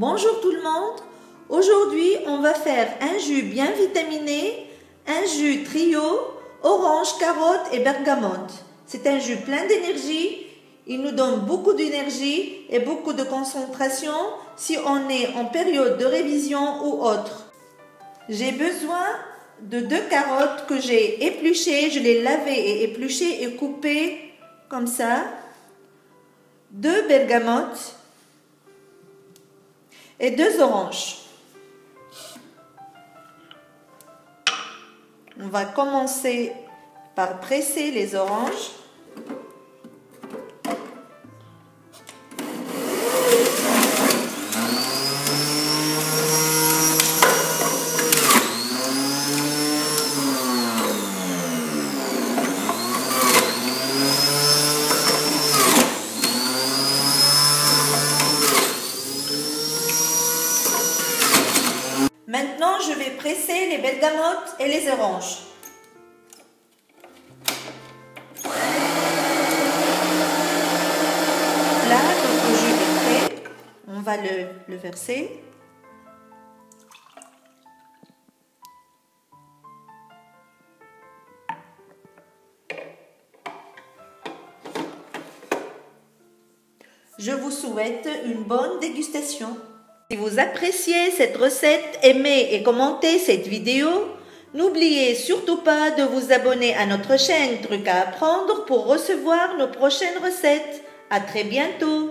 Bonjour tout le monde. Aujourd'hui, on va faire un jus bien vitaminé, un jus trio, orange, carotte et bergamote. C'est un jus plein d'énergie. Il nous donne beaucoup d'énergie et beaucoup de concentration si on est en période de révision ou autre. J'ai besoin de deux carottes que j'ai épluchées. Je les lavées et épluchées et coupées comme ça. Deux bergamotes et deux oranges. On va commencer par presser les oranges. Maintenant, je vais presser les bergamotes et les oranges. Là, notre jus est prêt. On va le, le verser. Je vous souhaite une bonne dégustation. Si vous appréciez cette recette, aimez et commentez cette vidéo. N'oubliez surtout pas de vous abonner à notre chaîne Truc à apprendre pour recevoir nos prochaines recettes. À très bientôt